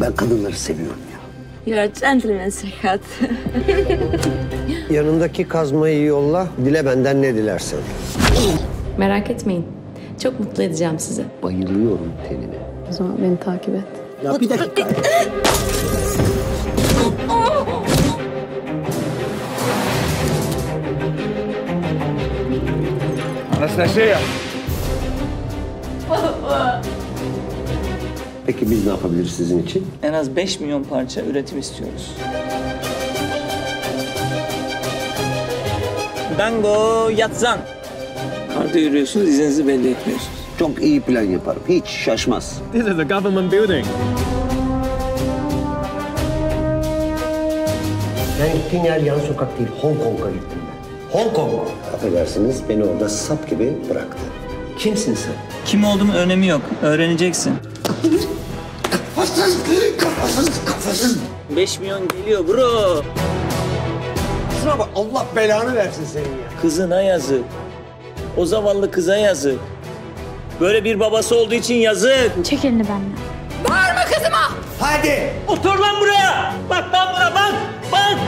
Ben kadınları seviyorum ya. You're a gentleman Serhat. Yanındaki kazmayı yolla, dile benden ne dilersen. Merak etmeyin. Çok mutlu edeceğim sizi. Bayılıyorum tenine. O zaman beni takip et. Ya bir dakika. Anastasia. Peki biz ne yapabiliriz sizin için? En az 5 milyon parça üretim istiyoruz. Dango yatzan. Karda yürüyorsunuz, izinizi belli etmiyorsunuz. Çok iyi plan yaparım. Hiç şaşmaz. This is a government building. Ben gittiğin yer yan sokak değil, Hong Kong'a gittim ben. Hong Kong. Affedersiniz, beni orada sap gibi bıraktı. Kimsin sen? Kim olduğumun önemi yok. Öğreneceksin. Kafasız, kafasız, kafasız. 5 milyon geliyor bro. Şuna bak, Allah belanı versin senin ya. Kızına yazık. O zavallı kıza yazık. Böyle bir babası olduğu için yazık. Çek elini benden. Hadi! Otur lan buraya. Bak lan buna bak. Bak.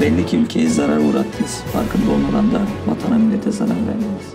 Belli ki ülkeye zarar uğrattınız. Farkında olmadan da vatana millete zarar verdiniz.